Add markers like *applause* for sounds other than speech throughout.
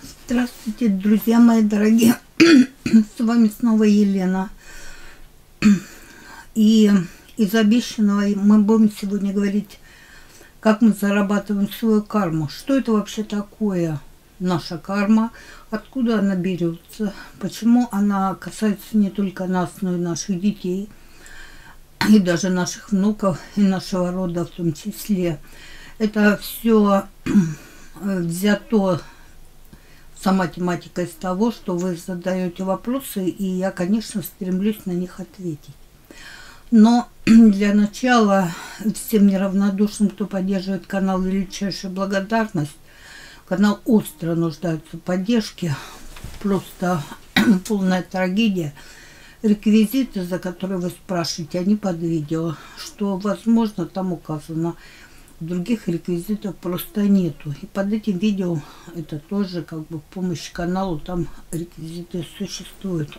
Здравствуйте, друзья мои дорогие. С вами снова Елена. И из обещанного мы будем сегодня говорить, как мы зарабатываем свою карму. Что это вообще такое, наша карма? Откуда она берется? Почему она касается не только нас, но и наших детей, и даже наших внуков, и нашего рода в том числе. Это все взято сама тематика из того, что вы задаете вопросы, и я, конечно, стремлюсь на них ответить. Но *clears throat* для начала всем неравнодушным, кто поддерживает канал, величайшая благодарность. Канал остро нуждается в поддержке. Просто *clears throat* полная трагедия. Реквизиты, за которые вы спрашиваете, они под видео. Что, возможно, там указано других реквизитов просто нету. И под этим видео это тоже как бы помощь каналу, там реквизиты существуют.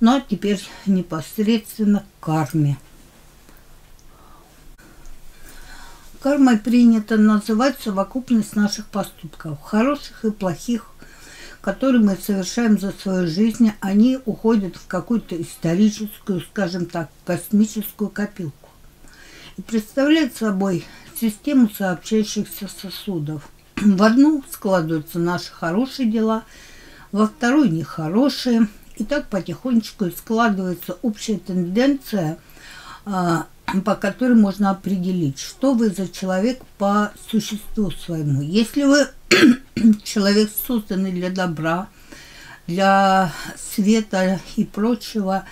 Ну а теперь непосредственно к карме. Кармой принято называть совокупность наших поступков, хороших и плохих, которые мы совершаем за свою жизнь. Они уходят в какую-то историческую, скажем так, космическую копилку представляет собой систему сообщающихся сосудов. *clears throat* В одну складываются наши хорошие дела, во вторую нехорошие. И так потихонечку складывается общая тенденция, а, *clears throat* по которой можно определить, что вы за человек по существу своему. Если вы *clears throat* человек созданный для добра, для света и прочего,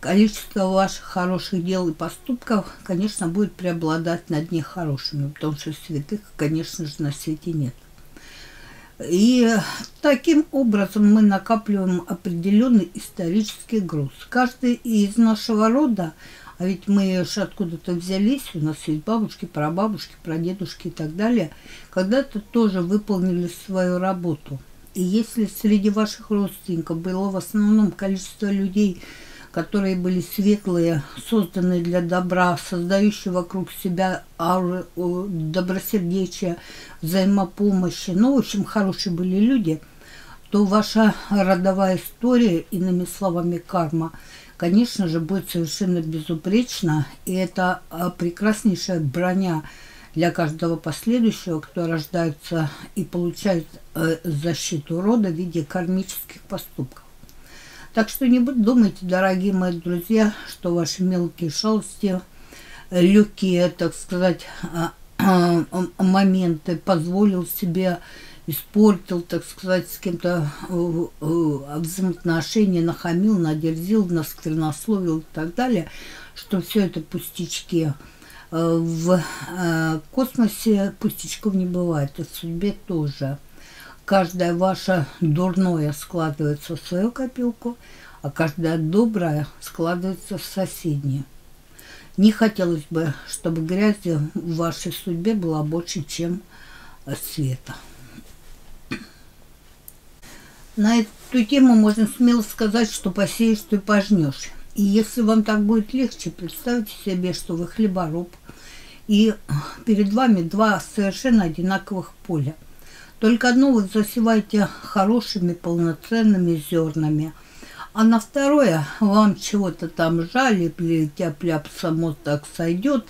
количество ваших хороших дел и поступков, конечно, будет преобладать над нехорошими, потому что святых, конечно же, на свете нет. И таким образом мы накапливаем определенный исторический груз. Каждый из нашего рода, а ведь мы же откуда-то взялись, у нас есть бабушки, прабабушки, прадедушки и так далее, когда-то тоже выполнили свою работу. И если среди ваших родственников было в основном количество людей, которые были светлые, созданные для добра, создающие вокруг себя ауры добросердечия, взаимопомощи, ну, в общем, хорошие были люди, то ваша родовая история, иными словами, карма, конечно же, будет совершенно безупречна, и это а, прекраснейшая броня для каждого последующего, кто рождается и получает э, защиту рода в виде кармических поступков. Так что не думайте, дорогие мои друзья, что ваши мелкие шалости, легкие, так сказать, а, а, моменты позволил себе испортил, так сказать, с кем-то э, э, взаимоотношения, нахамил, надерзил, насквернословил и так далее, что все это пустячки. Э, в космосе пустячков не бывает, и в судьбе тоже каждое ваше дурное складывается в свою копилку, а каждое доброе складывается в соседнюю. Не хотелось бы, чтобы грязи в вашей судьбе было больше, чем света. На эту тему можно смело сказать, что посеешь, и пожнешь. И если вам так будет легче, представьте себе, что вы хлебороб, и перед вами два совершенно одинаковых поля – только одно вы засеваете хорошими полноценными зернами. А на второе вам чего-то там жаль, или тяп-ляп само так сойдет,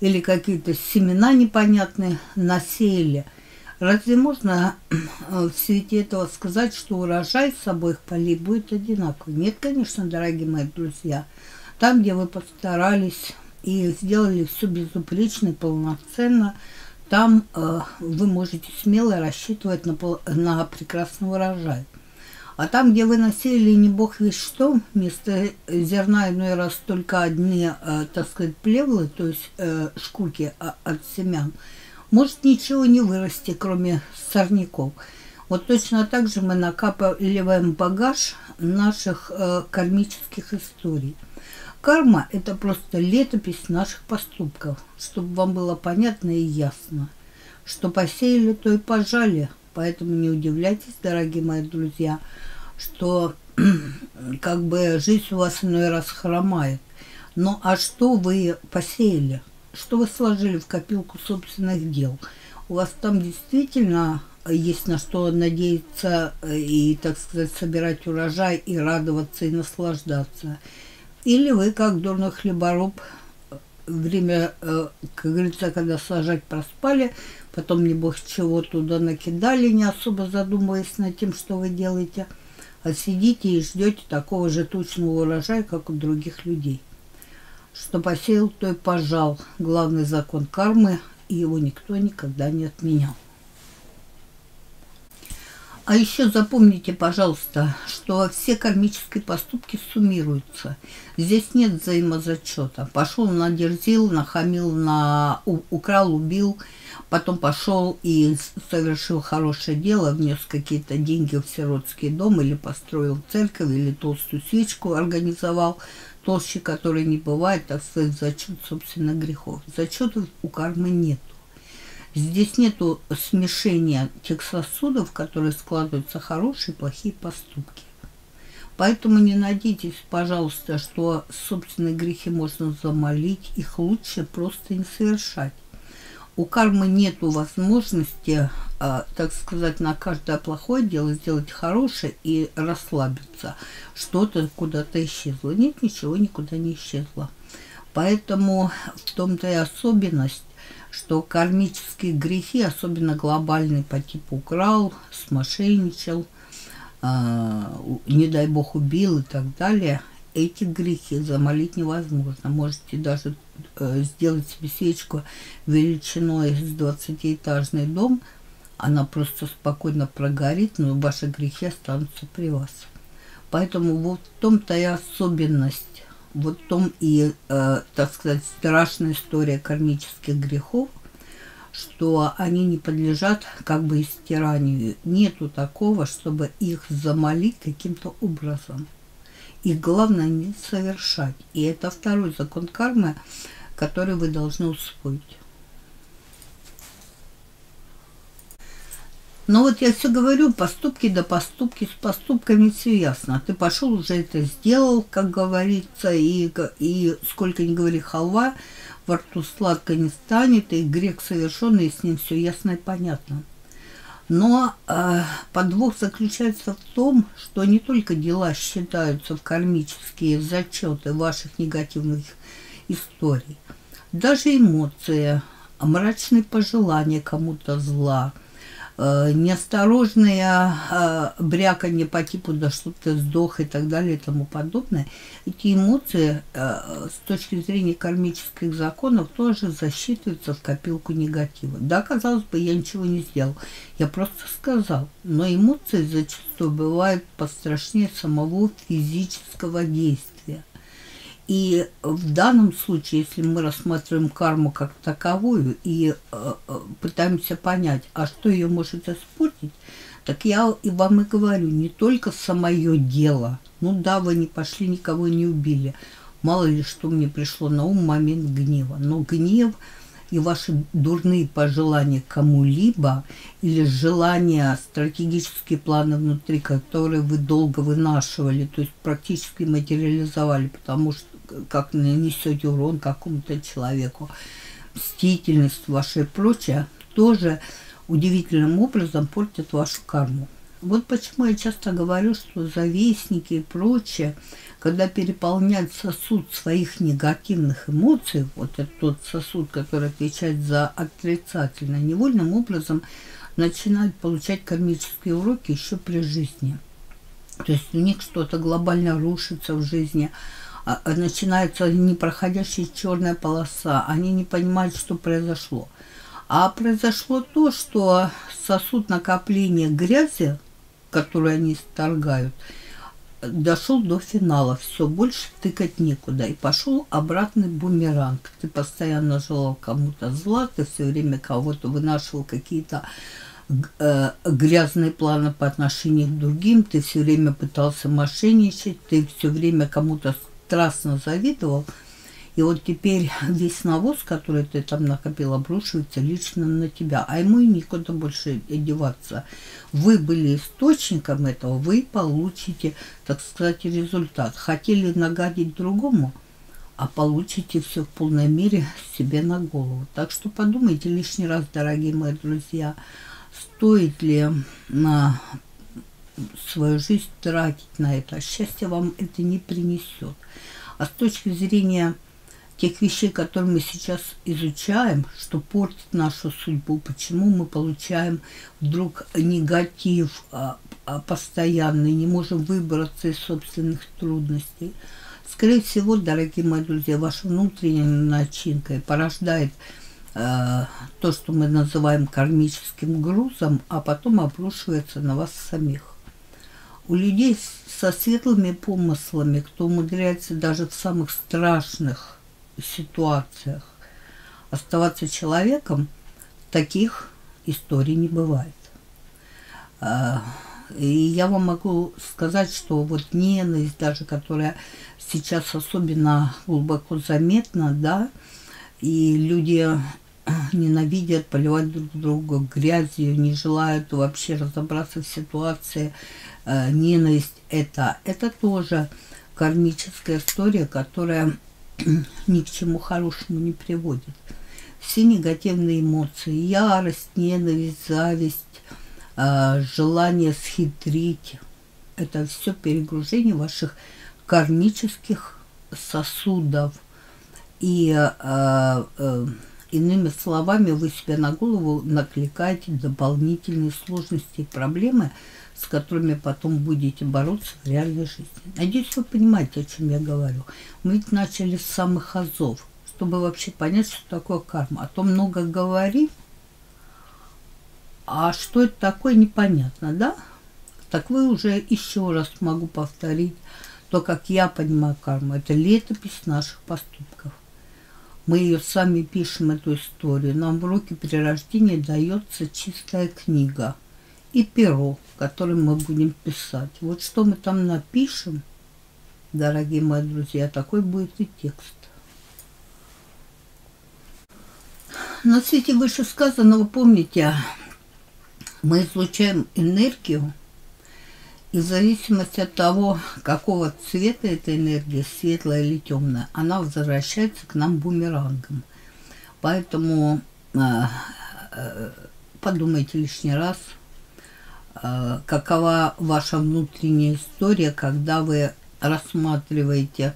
или какие-то семена непонятные насеяли. Разве можно в свете этого сказать, что урожай с обоих полей будет одинаковый? Нет, конечно, дорогие мои друзья. Там, где вы постарались и сделали все безупречно и полноценно – там э, вы можете смело рассчитывать на, на прекрасный урожай. А там, где вы насеяли не бог весь что, вместо зерна иной раз только одни, э, так сказать, плевлы, то есть э, шкурки а, от семян, может ничего не вырасти, кроме сорняков. Вот точно так же мы накапливаем багаж наших э, кармических историй. Карма – это просто летопись наших поступков, чтобы вам было понятно и ясно. Что посеяли, то и пожали. Поэтому не удивляйтесь, дорогие мои друзья, что *clears throat* как бы жизнь у вас иной раз хромает. Ну а что вы посеяли? Что вы сложили в копилку собственных дел? У вас там действительно есть на что надеяться и, так сказать, собирать урожай и радоваться и наслаждаться. Или вы, как дурной хлебороб, время, как говорится, когда сажать проспали, потом, небось, чего туда накидали, не особо задумываясь над тем, что вы делаете, а сидите и ждете такого же тучного урожая, как у других людей. Что посеял, то и пожал. Главный закон кармы, и его никто никогда не отменял. А еще запомните, пожалуйста, что все кармические поступки суммируются. Здесь нет взаимозачета. Пошел, надерзил, нахамил, на... украл, убил, потом пошел и совершил хорошее дело, внес какие-то деньги в сиротский дом или построил церковь, или толстую свечку организовал, толще которой не бывает, так сказать, зачет, собственно, грехов. Зачетов у кармы нет. Здесь нету смешения тех сосудов, которые складываются хорошие и плохие поступки. Поэтому не надейтесь, пожалуйста, что собственные грехи можно замолить, их лучше просто не совершать. У кармы нет возможности, э, так сказать, на каждое плохое дело сделать хорошее и расслабиться. Что-то куда-то исчезло. Нет, ничего никуда не исчезло. Поэтому в том-то и особенность что кармические грехи, особенно глобальные по типу украл, смошенничал, э, не дай бог убил и так далее, эти грехи замолить невозможно. Можете даже э, сделать себе свечку величиной с 20-этажный дом, она просто спокойно прогорит, но ваши грехи останутся при вас. Поэтому вот в том-то и особенность вот в том и, э, так сказать, страшная история кармических грехов, что они не подлежат как бы истиранию. Нету такого, чтобы их замолить каким-то образом. Их главное не совершать. И это второй закон кармы, который вы должны усвоить. Но вот я все говорю, поступки да поступки, с поступками все ясно. Ты пошел, уже это сделал, как говорится, и, и сколько ни говори халва, во рту сладко не станет, и грех совершенный, и с ним все ясно и понятно. Но э, подвох заключается в том, что не только дела считаются в кармические зачеты ваших негативных историй, даже эмоции, мрачные пожелания кому-то зла – Э, неосторожное э, бряканье по типу «да что ты сдох» и так далее и тому подобное, эти эмоции э, с точки зрения кармических законов тоже засчитываются в копилку негатива. Да, казалось бы, я ничего не сделал, я просто сказал, но эмоции зачастую бывают пострашнее самого физического действия. И в данном случае, если мы рассматриваем карму как таковую и э, э, пытаемся понять, а что ее может испортить, так я и вам и говорю, не только самое дело. Ну да, вы не пошли, никого не убили. Мало ли что мне пришло на ум момент гнева. Но гнев и ваши дурные пожелания кому-либо или желания, стратегические планы внутри, которые вы долго вынашивали, то есть практически материализовали, потому что как нанесете урон какому-то человеку, мстительность ваша и прочее, тоже удивительным образом портят вашу карму. Вот почему я часто говорю, что завистники и прочее, когда переполняют сосуд своих негативных эмоций, вот это тот сосуд, который отвечает за отрицательное, невольным образом начинают получать кармические уроки еще при жизни. То есть у них что-то глобально рушится в жизни, начинается непроходящая черная полоса, они не понимают, что произошло. А произошло то, что сосуд накопления грязи, который они сторгают, дошел до финала. Все, больше тыкать некуда. И пошел обратный бумеранг. Ты постоянно желал кому-то зла, ты все время кого-то вынашивал какие-то э, грязные планы по отношению к другим, ты все время пытался мошенничать, ты все время кому-то страстно завидовал. И вот теперь *laughs* весь навоз, который ты там накопил, обрушивается лично на тебя. А ему и никуда больше деваться. Вы были источником этого, вы получите, так сказать, результат. Хотели нагадить другому, а получите все в полной мере себе на голову. Так что подумайте лишний раз, дорогие мои друзья, стоит ли на свою жизнь тратить на это. Счастье вам это не принесет. А с точки зрения тех вещей, которые мы сейчас изучаем, что портит нашу судьбу, почему мы получаем вдруг негатив а, а, постоянный, не можем выбраться из собственных трудностей. Скорее всего, дорогие мои друзья, ваша внутренняя начинка порождает э, то, что мы называем кармическим грузом, а потом обрушивается на вас самих. У людей со светлыми помыслами, кто умудряется даже в самых страшных ситуациях оставаться человеком, таких историй не бывает. А, и я вам могу сказать, что вот ненависть даже, которая сейчас особенно глубоко заметна, да, и люди ненавидят поливать друг друга грязью, не желают вообще разобраться в ситуации. Э, ненависть это, это тоже кармическая история, которая *clears throat* ни к чему хорошему не приводит. Все негативные эмоции, ярость, ненависть, зависть, э, желание схитрить, это все перегружение ваших кармических сосудов. И э, Иными словами, вы себе на голову накликаете дополнительные сложности и проблемы, с которыми потом будете бороться в реальной жизни. Надеюсь, вы понимаете, о чем я говорю. Мы ведь начали с самых азов, чтобы вообще понять, что такое карма. А то много говорим, а что это такое, непонятно, да? Так вы уже еще раз могу повторить то, как я понимаю карму. Это летопись наших поступков. Мы ее сами пишем, эту историю. Нам в руки при рождении дается чистая книга и перо, которым мы будем писать. Вот что мы там напишем, дорогие мои друзья, такой будет и текст. На свете вышесказанного, помните, мы излучаем энергию, и в зависимости от того, какого цвета эта энергия, светлая или темная, она возвращается к нам бумерангом. Поэтому э, э, подумайте лишний раз, какова ваша внутренняя история, когда вы рассматриваете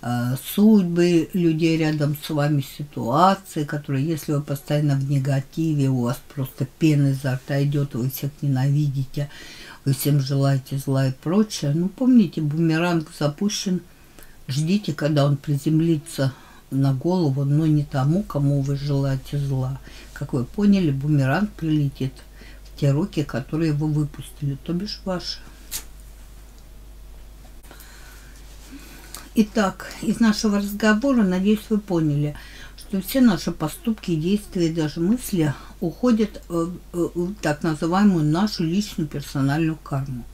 э, судьбы людей рядом с вами, ситуации, которые, если вы постоянно в негативе, у вас просто пена изо рта идет, вы всех ненавидите, вы всем желаете зла и прочее. Ну, помните, бумеранг запущен. Ждите, когда он приземлится на голову, но не тому, кому вы желаете зла. Как вы поняли, бумеранг прилетит те руки, которые вы выпустили, то бишь ваши. Итак, из нашего разговора, надеюсь, вы поняли – что все наши поступки, действия и даже мысли уходят в, в так называемую нашу личную персональную карму.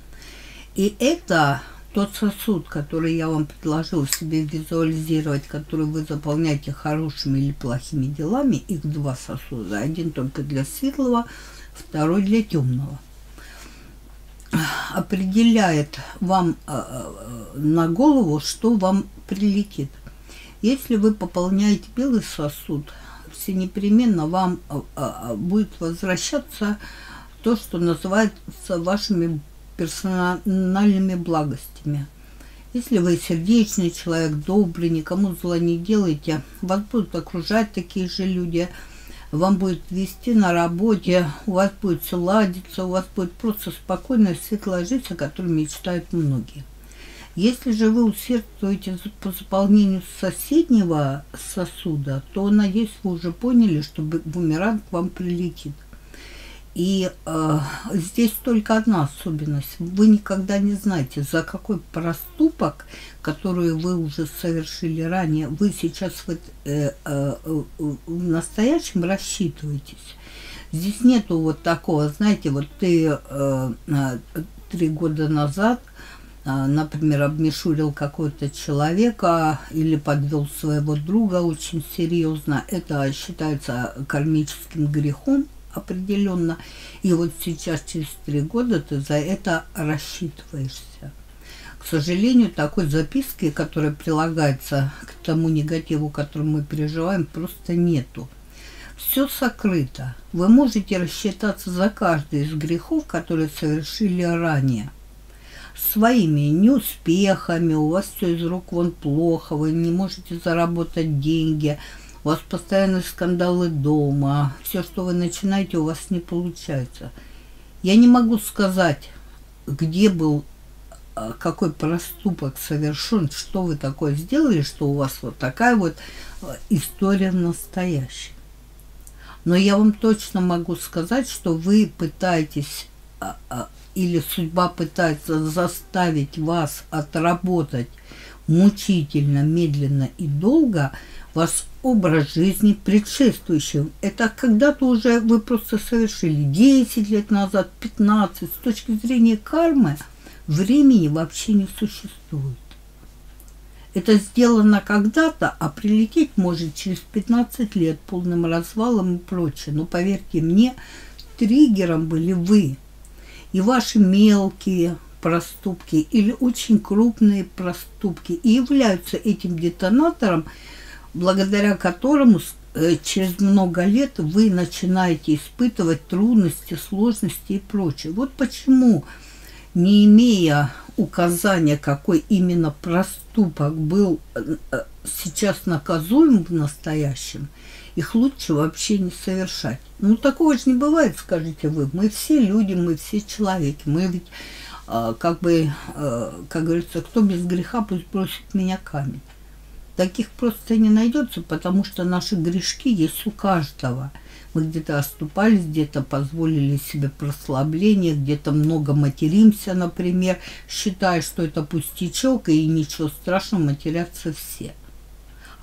И это тот сосуд, который я вам предложил себе визуализировать, который вы заполняете хорошими или плохими делами, их два сосуда, один только для светлого, второй для темного, определяет вам э, э, на голову, что вам прилетит – если вы пополняете белый сосуд, все непременно вам а, будет возвращаться то, что называется вашими персональными благостями. Если вы сердечный человек, добрый, никому зла не делаете, вас будут окружать такие же люди, вам будет вести на работе, у вас будет все у вас будет просто спокойная, светлая жизнь, о которой мечтают многие. Если же вы усердствуете по заполнению соседнего сосуда, то, надеюсь, вы уже поняли, что бумеранг вам прилетит. И э, здесь только одна особенность. Вы никогда не знаете, за какой проступок, который вы уже совершили ранее, вы сейчас в, э, э, э, в настоящем рассчитываетесь. Здесь нету вот такого, знаете, вот ты э, э три года назад – а, например, обмешурил какого-то человека или подвел своего друга очень серьезно, это считается кармическим грехом определенно. И вот сейчас, через три года, ты за это рассчитываешься. К сожалению, такой записки, которая прилагается к тому негативу, который мы переживаем, просто нету. Все сокрыто. Вы можете рассчитаться за каждый из грехов, которые совершили ранее. Своими неуспехами, у вас все из рук вон плохо, вы не можете заработать деньги, у вас постоянные скандалы дома, все, что вы начинаете, у вас не получается. Я не могу сказать, где был а, какой проступок совершен, что вы такое сделали, что у вас вот такая вот а, история настоящая. Но я вам точно могу сказать, что вы пытаетесь а, или судьба пытается заставить вас отработать мучительно, медленно и долго ваш образ жизни предшествующий. Это когда-то уже вы просто совершили 10 лет назад, 15. С точки зрения кармы – времени вообще не существует. Это сделано когда-то, а прилететь может через 15 лет полным развалом и прочее. Но поверьте мне, триггером были вы и ваши мелкие проступки или очень крупные проступки и являются этим детонатором, благодаря которому э, через много лет вы начинаете испытывать трудности, сложности и прочее. Вот почему не имея указания, какой именно проступок был э, сейчас наказуем в настоящем, их лучше вообще не совершать. Ну, такого же не бывает, скажите вы. Мы все люди, мы все человеки. Мы ведь, э, как бы, э, как говорится, кто без греха, пусть бросит меня камень. Таких просто не найдется, потому что наши грешки есть у каждого – мы где-то оступались, где-то позволили себе прослабление, где-то много материмся, например, считая, что это пустячок и ничего страшного, матерятся все.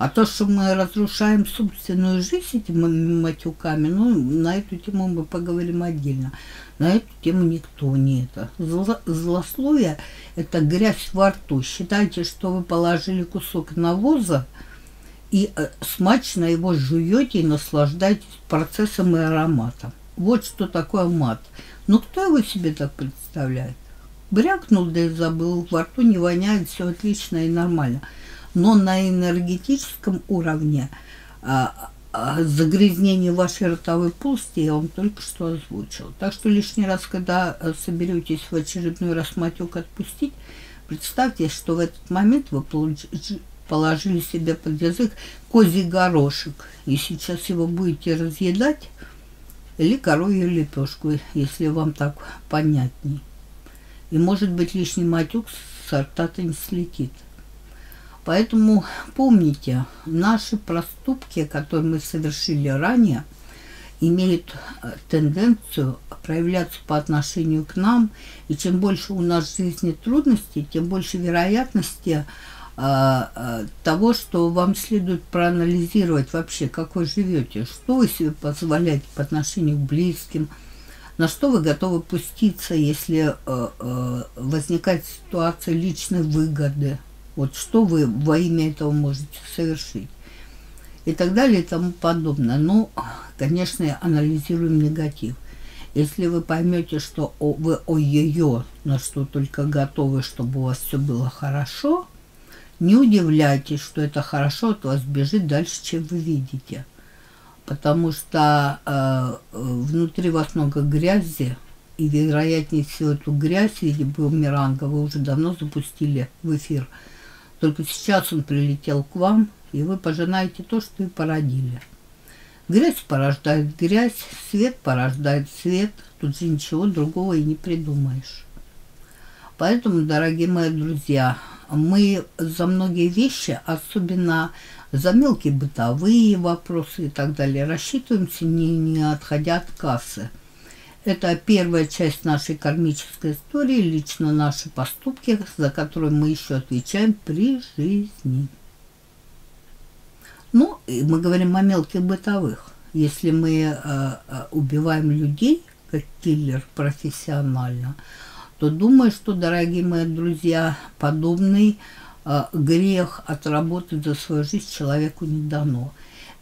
А то, что мы разрушаем собственную жизнь этими матюками, ну, на эту тему мы поговорим отдельно. На эту тему никто не это. Зло, злословие – это грязь во рту. Считайте, что вы положили кусок навоза, и э, смачно его жуете и наслаждаетесь процессом и ароматом. Вот что такое мат. Ну кто его себе так представляет? Брякнул, да и забыл, во рту не воняет, все отлично и нормально. Но на энергетическом уровне а, а, загрязнение вашей ротовой полости я вам только что озвучил. Так что лишний раз, когда э, соберетесь в очередной раз матюк отпустить, представьте, что в этот момент вы положили себе под язык козий горошек. И сейчас его будете разъедать или коровью лепешку, если вам так понятней. И может быть лишний матюк с рта-то не слетит. Поэтому помните, наши проступки, которые мы совершили ранее, имеют э, тенденцию проявляться по отношению к нам. И чем больше у нас в жизни трудностей, тем больше вероятности а, а, того, что вам следует проанализировать вообще, как вы живете, что вы себе позволяете по отношению к близким, на что вы готовы пуститься, если э, э, возникает ситуация личной выгоды, вот что вы во имя этого можете совершить и так далее и тому подобное. Ну, конечно, анализируем негатив. Если вы поймете, что вы о ее на что только готовы, чтобы у вас все было хорошо – не удивляйтесь, что это хорошо от вас бежит дальше, чем вы видите. Потому что э, внутри вас много грязи, и вероятнее всего эту грязь в виде бумеранга вы уже давно запустили в эфир. Только сейчас он прилетел к вам, и вы пожинаете то, что и породили. Грязь порождает грязь, свет порождает свет. Тут же ничего другого и не придумаешь. Поэтому, дорогие мои друзья, мы за многие вещи, особенно за мелкие бытовые вопросы и так далее, рассчитываемся, не, не отходя от кассы. Это первая часть нашей кармической истории, лично наши поступки, за которые мы еще отвечаем при жизни. Ну, мы говорим о мелких бытовых. Если мы э, э убиваем людей, как киллер профессионально, то думаю, что, дорогие мои друзья, подобный э, грех отработать за свою жизнь человеку не дано.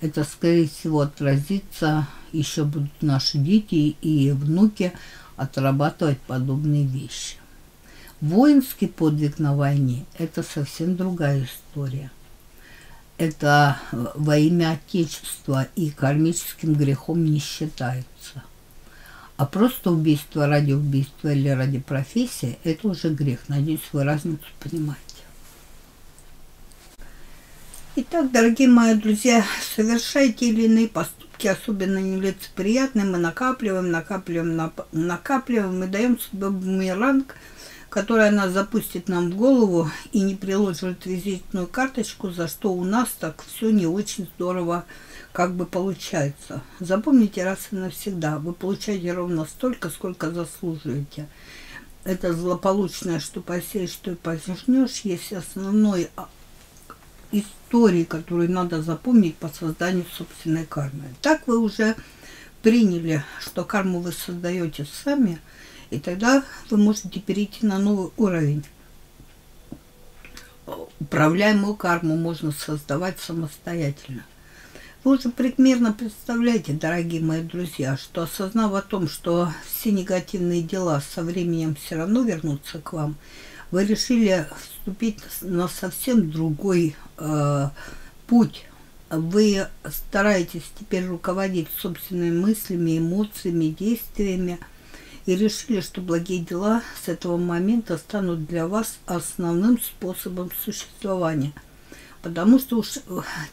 Это, скорее всего, отразится, еще будут наши дети и внуки отрабатывать подобные вещи. Воинский подвиг на войне – это совсем другая история. это во имя Отечества и кармическим грехом не считается. А просто убийство ради убийства или ради профессии – это уже грех. Надеюсь, вы разницу понимаете. Итак, дорогие мои друзья, совершайте или иные поступки, особенно нелицеприятные, мы накапливаем, накапливаем, накапливаем и даем себе бумеранг – которая она запустит нам в голову и не приложит визитную карточку, за что у нас так все не очень здорово как бы получается. Запомните раз и навсегда, вы получаете ровно столько, сколько заслуживаете. Это злополучное, что посеешь, что и пожнешь, есть основной а, истории, которую надо запомнить по созданию собственной кармы. Так вы уже приняли, что карму вы создаете сами – и тогда вы можете перейти на новый уровень. Управляемую карму можно создавать самостоятельно. Вы уже примерно представляете, дорогие мои друзья, что осознав о том, что все негативные дела со временем все равно вернутся к вам, вы решили вступить на совсем другой э, путь. Вы стараетесь теперь руководить собственными мыслями, эмоциями, действиями – и решили, что благие дела с этого момента станут для вас основным способом существования. Потому что уж э,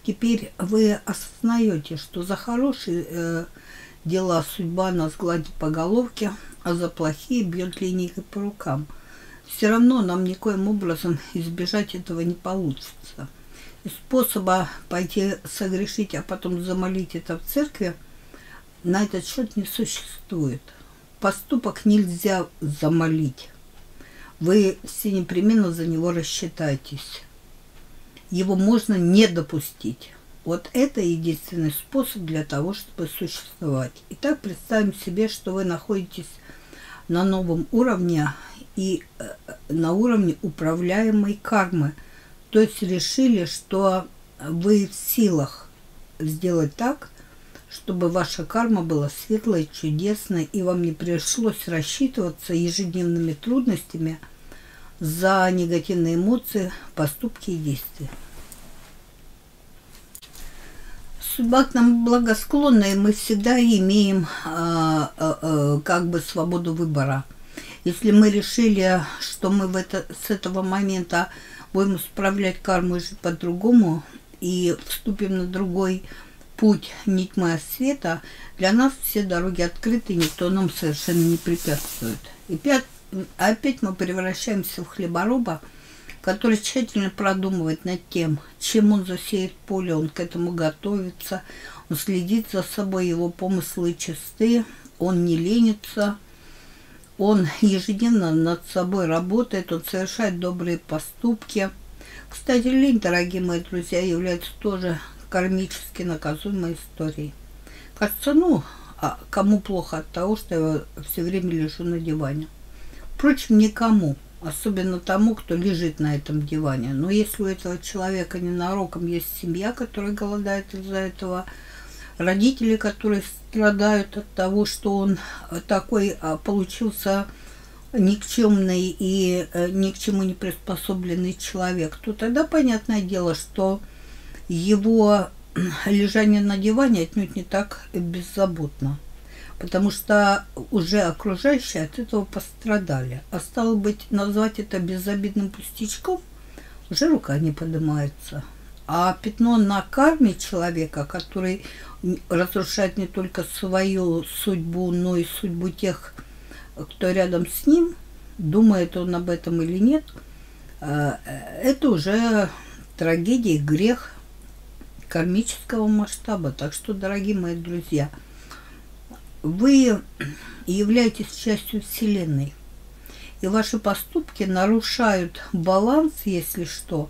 теперь вы осознаете, что за хорошие э, дела судьба нас гладит по головке, а за плохие бьет линейкой по рукам. Все равно нам никоим образом избежать этого не получится. Способа пойти согрешить, а потом замолить это в церкви, на этот счет не существует поступок нельзя замолить. Вы все непременно за него рассчитаетесь. Его можно не допустить. Вот это единственный способ для того, чтобы существовать. Итак, представим себе, что вы находитесь на новом уровне и э, на уровне управляемой кармы. То есть решили, что вы в силах сделать так, чтобы ваша карма была светлой, чудесной, и вам не пришлось рассчитываться ежедневными трудностями за негативные эмоции, поступки и действия. Судьба к нам благосклонна, и мы всегда имеем а, а, как бы свободу выбора. Если мы решили, что мы в это, с этого момента будем справлять карму и жить по-другому, и вступим на другой путь не тьмы, света, для нас все дороги открыты, никто нам совершенно не препятствует. И пять, опять мы превращаемся в хлебороба, который тщательно продумывает над тем, чем он засеет поле, он к этому готовится, он следит за собой, его помыслы чисты, он не ленится, он ежедневно над собой работает, он совершает добрые поступки. Кстати, лень, дорогие мои друзья, является тоже кармически наказуемой историей. Кажется, ну, а кому плохо от того, что я все время лежу на диване? Впрочем, никому, особенно тому, кто лежит на этом диване. Но если у этого человека ненароком есть семья, которая голодает из-за этого, родители, которые страдают от того, что он такой а, получился никчемный и э, ни к чему не приспособленный человек, то тогда понятное дело, что его лежание на диване отнюдь не так беззаботно, потому что уже окружающие от этого пострадали. А стало быть, назвать это безобидным пустячком уже рука не поднимается. А пятно на карме человека, который разрушает не только свою судьбу, но и судьбу тех, кто рядом с ним, думает он об этом или нет, э, это уже трагедия, грех – кармического масштаба. Так что, дорогие мои друзья, вы являетесь частью Вселенной. И ваши поступки нарушают баланс, если что.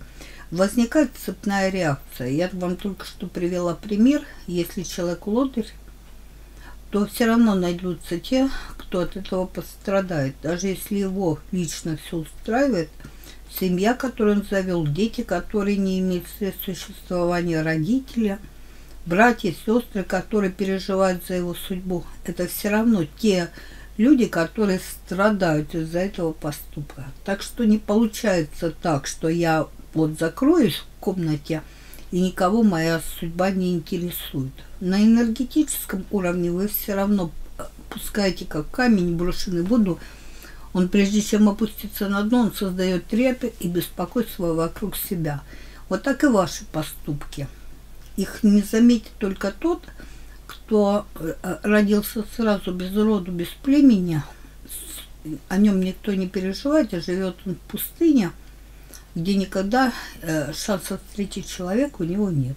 Возникает цепная реакция. Я вам только что привела пример. Если человек лодырь, то все равно найдутся те, кто от этого пострадает. Даже если его лично все устраивает – семья, которую он завел, дети, которые не имеют средств существования, родители, братья, сестры, которые переживают за его судьбу. Это все равно те люди, которые страдают из-за этого поступка. Так что не получается так, что я вот закроюсь в комнате и никого моя судьба не интересует. На энергетическом уровне вы все равно э, пускаете как камень, брошенный в воду, он прежде чем опуститься на дно, он создает трепет и беспокойство вокруг себя. Вот так и ваши поступки. Их не заметит только тот, кто э, родился сразу без роду, без племени, о нем никто не переживает, а живет он в пустыне, где никогда э, шанса встретить человека у него нет.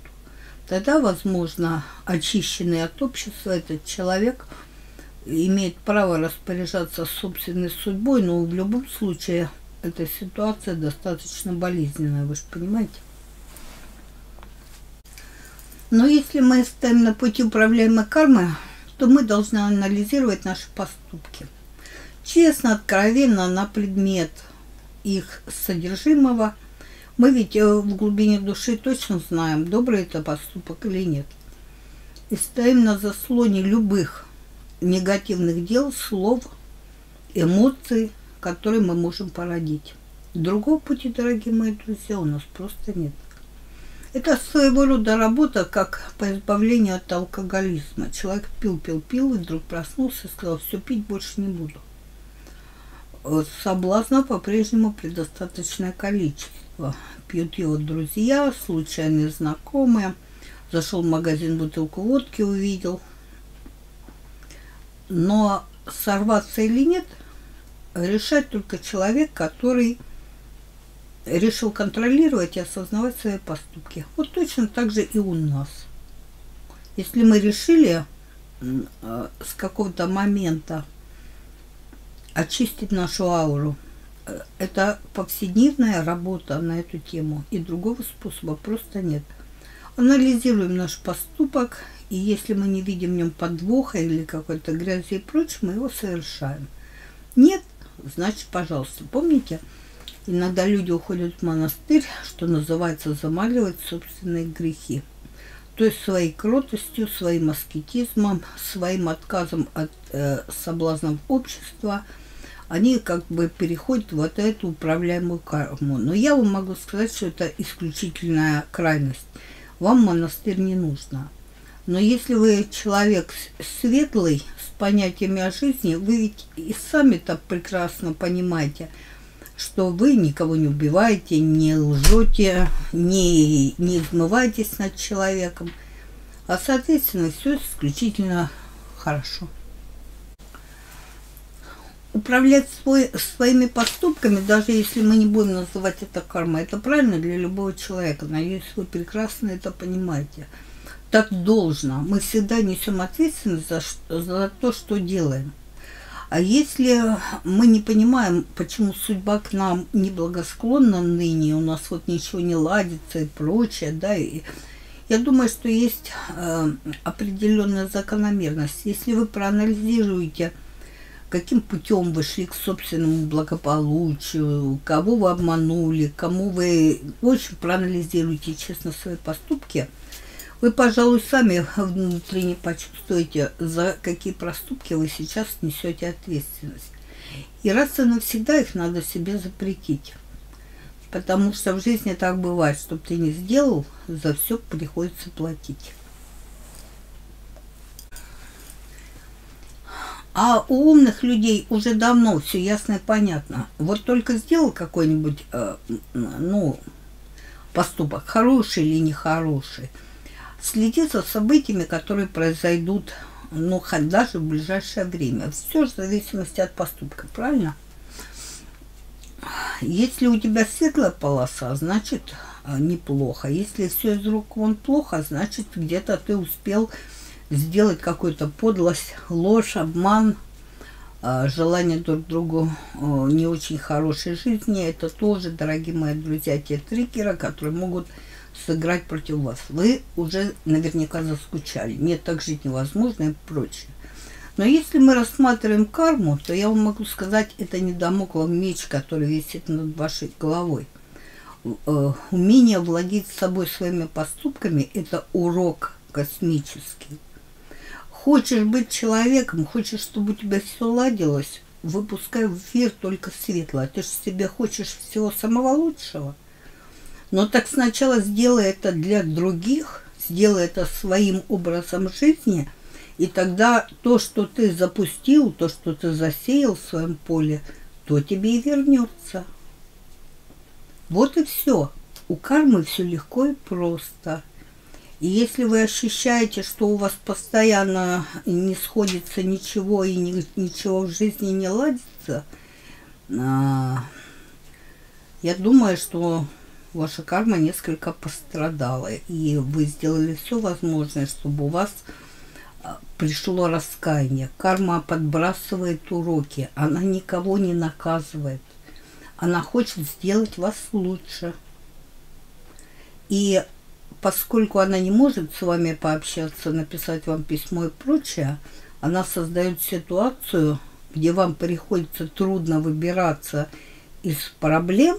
Тогда, возможно, очищенный от общества этот человек имеет право распоряжаться собственной судьбой, но в любом случае эта ситуация достаточно болезненная, вы же понимаете? Но если мы стоим на пути управляемой кармы, то мы должны анализировать наши поступки. Честно, откровенно, на предмет их содержимого. Мы ведь э, в глубине души точно знаем, добрый это поступок или нет. И стоим на заслоне любых негативных дел, слов, эмоций, которые мы можем породить. Другого пути, дорогие мои друзья, у нас просто нет. Это своего рода работа, как по избавлению от алкоголизма. Человек пил, пил, пил, и вдруг проснулся и сказал, все, пить больше не буду. Соблазна по-прежнему предостаточное количество. Пьют его друзья, случайные знакомые. Зашел в магазин, бутылку водки увидел. Но сорваться или нет, решать только человек, который решил контролировать и осознавать свои поступки. Вот точно так же и у нас. Если мы решили э, с какого-то момента очистить нашу ауру, э, это повседневная работа на эту тему, и другого способа просто нет. Анализируем наш поступок, и если мы не видим в нем подвоха или какой-то грязи и прочее, мы его совершаем. Нет, значит, пожалуйста, помните, Иногда люди уходят в монастырь, что называется, замаливать собственные грехи. То есть своей кротостью, своим аскетизмом, своим отказом от э, соблазнов общества, они как бы переходят вот эту управляемую карму. Но я вам могу сказать, что это исключительная крайность. Вам монастырь не нужно. Но если вы человек светлый, с понятиями о жизни, вы ведь и сами-то прекрасно понимаете – что вы никого не убиваете, не лжете, не, не измываетесь над человеком, а, соответственно, все исключительно хорошо. Управлять свой, своими поступками, даже если мы не будем называть это кармой, это правильно для любого человека. Надеюсь, вы прекрасно это понимаете. Так должно. Мы всегда несем ответственность за, за то, что делаем. А если мы не понимаем, почему судьба к нам неблагосклонна ныне, у нас вот ничего не ладится и прочее, да, и я думаю, что есть э, определенная закономерность. Если вы проанализируете, каким путем вы шли к собственному благополучию, кого вы обманули, кому вы очень проанализируете честно свои поступки – вы, пожалуй, сами внутренне почувствуете, за какие проступки вы сейчас несете ответственность. И раз и навсегда их надо себе запретить. Потому что в жизни так бывает, чтобы ты не сделал, за все приходится платить. А у умных людей уже давно все ясно и понятно. Вот только сделал какой-нибудь, э, ну, поступок, хороший или нехороший – следить за событиями, которые произойдут, ну, хоть даже в ближайшее время. Все в зависимости от поступка, правильно? Если у тебя светлая полоса, значит а, неплохо. Если все из рук вон плохо, значит где-то ты успел сделать какую-то подлость, ложь, обман, а, желание друг другу не очень хорошей жизни. Это тоже, дорогие мои друзья, те триггеры, которые могут сыграть против вас. Вы уже наверняка заскучали. Нет, так жить невозможно и прочее. Но если мы рассматриваем карму, то я вам могу сказать, это не домоклов меч, который висит над вашей головой. Э, умение владеть собой своими поступками – это урок космический. Хочешь быть человеком, хочешь, чтобы у тебя все ладилось, выпускай в эфир только светлое. Ты же себе хочешь всего самого лучшего – Но так сначала сделай это для других, сделай это своим образом жизни, и тогда то, что ты запустил, то, что ты засеял в своем поле, то тебе и вернется. Вот и все. У кармы все легко и просто. И если вы ощущаете, что у вас постоянно не сходится ничего и ни, ничего в жизни не ладится, а, я думаю, что ваша карма несколько пострадала, и вы сделали все возможное, чтобы у вас а, пришло раскаяние. Карма подбрасывает уроки, она никого не наказывает. Она хочет сделать вас лучше. И поскольку она не может с вами пообщаться, написать вам письмо и прочее, она создает ситуацию, где вам приходится трудно выбираться из проблем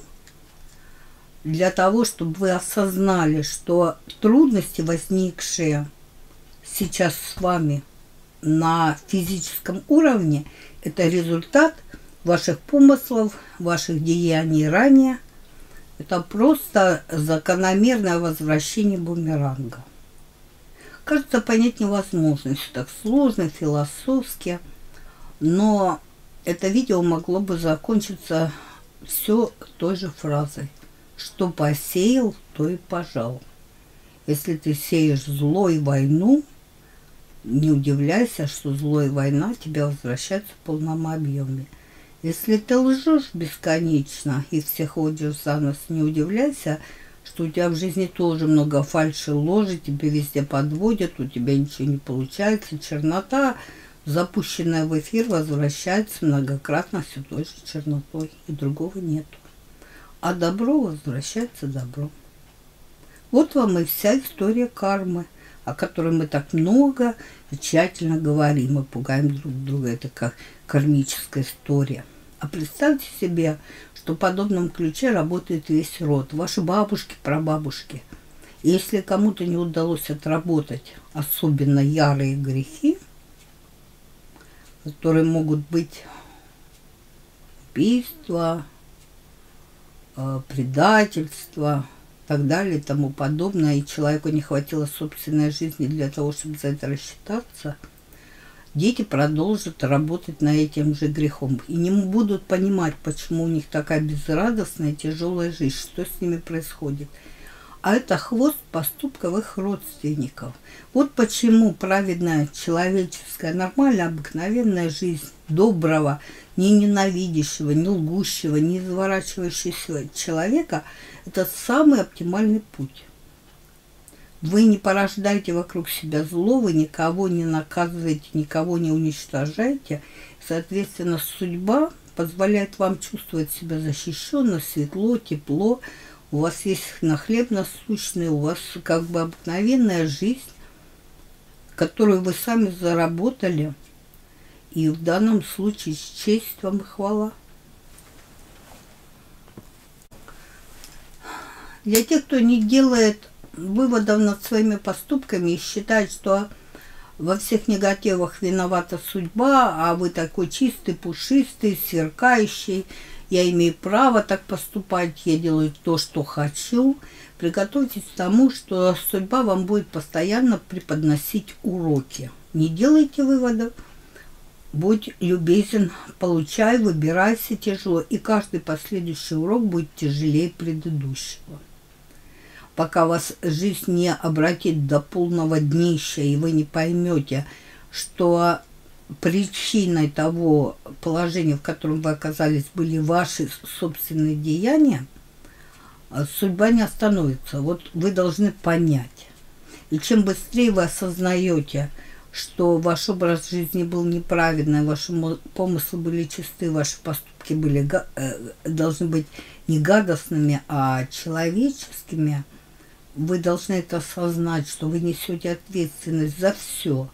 для того, чтобы вы осознали, что трудности, возникшие сейчас с вами на физическом уровне, это результат ваших помыслов, ваших деяний ранее – это просто закономерное возвращение бумеранга. Кажется, понять невозможно, все так сложно, философски, но это видео могло бы закончиться все той же фразой. Что посеял, то и пожал. Если ты сеешь зло и войну, не удивляйся, что зло и война тебя возвращаются в полном объеме. Если ты лжешь бесконечно и всех ходишь за нос, не удивляйся, что у тебя в жизни тоже много фальши, ложи, тебе везде подводят, у тебя ничего не получается, чернота, запущенная в эфир, возвращается многократно все той же чернотой, и другого нету. А добро возвращается добро. Вот вам и вся история кармы, о которой мы так много и тщательно говорим и пугаем друг друга. Это как кармическая история. А представьте себе, что в подобном ключе работает весь род, ваши бабушки, прабабушки. И если кому-то не удалось отработать особенно ярые грехи, которые могут быть убийство, э, предательство, так далее и тому подобное, и человеку не хватило собственной жизни для того, чтобы за это рассчитаться – дети продолжат работать над этим же грехом и не будут понимать, почему у них такая безрадостная, тяжелая жизнь, что с ними происходит. А это хвост поступков их родственников. Вот почему праведная, человеческая, нормальная, обыкновенная жизнь доброго, не ненавидящего, не лгущего, не изворачивающегося человека – это самый оптимальный путь. Вы не порождаете вокруг себя зло, вы никого не наказываете, никого не уничтожаете. Соответственно, судьба позволяет вам чувствовать себя защищенно, светло, тепло. У вас есть на хлеб насущный, у вас как бы обыкновенная жизнь, которую вы сами заработали. И в данном случае честь вам хвала. Для тех, кто не делает выводов над своими поступками и считает, что во всех негативах виновата судьба, а вы такой чистый, пушистый, сверкающий, я имею право так поступать, я делаю то, что хочу. Приготовьтесь к тому, что судьба вам будет постоянно преподносить уроки. Не делайте выводов, будь любезен, получай, выбирайся тяжело, и каждый последующий урок будет тяжелее предыдущего пока вас жизнь не обратит до полного днища, и вы не поймете, что причиной того положения, в котором вы оказались, были ваши собственные деяния, судьба не остановится. Вот вы должны понять. И чем быстрее вы осознаете, что ваш образ жизни был неправильный, ваши помыслы были чисты, ваши поступки были, э, должны быть не гадостными, а человеческими – вы должны это осознать, что вы несете ответственность за все.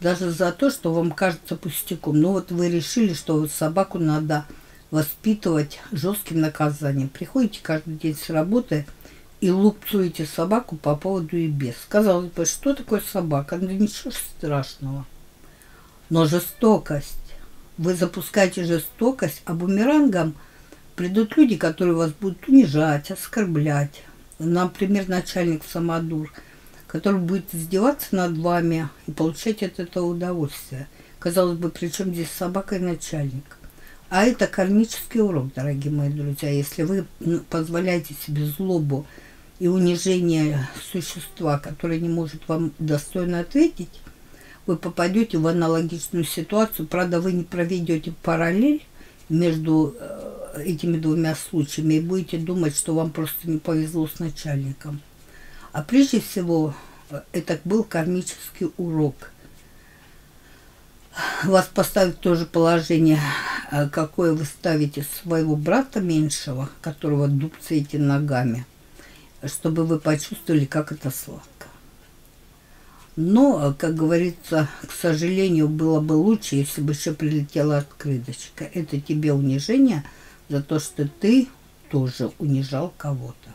Даже за то, что вам кажется пустяком. Ну вот вы решили, что собаку надо воспитывать жестким наказанием. Приходите каждый день с работы и лупцуете собаку по поводу и без. Казалось бы, что такое собака? Ну ничего страшного. Но жестокость. Вы запускаете жестокость, а бумерангом придут люди, которые вас будут унижать, оскорблять, например, начальник самодур, который будет издеваться над вами и получать от этого удовольствие. Казалось бы, при чем здесь собака и начальник? А это кармический урок, дорогие мои друзья. Если вы позволяете себе злобу и унижение существа, которое не может вам достойно ответить, вы попадете в аналогичную ситуацию. Правда, вы не проведете параллель между э, этими двумя случаями и будете думать, что вам просто не повезло с начальником. А прежде всего, э, это был кармический урок. Вас поставит в то же положение, э, какое вы ставите своего брата меньшего, которого дубцаете ногами, чтобы вы почувствовали, как это сладко. Но, как говорится, к сожалению, было бы лучше, если бы еще прилетела открыточка. Это тебе унижение за то, что ты тоже унижал кого-то.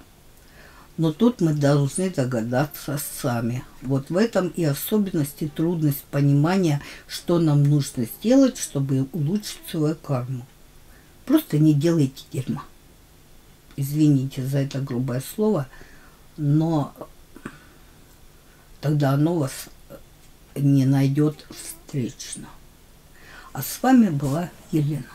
Но тут мы должны догадаться сами. Вот в этом и особенность и трудность понимания, что нам нужно сделать, чтобы улучшить свою карму. Просто не делайте дерьма. Извините за это грубое слово, но тогда оно вас не найдет встречно. А с вами была Елена.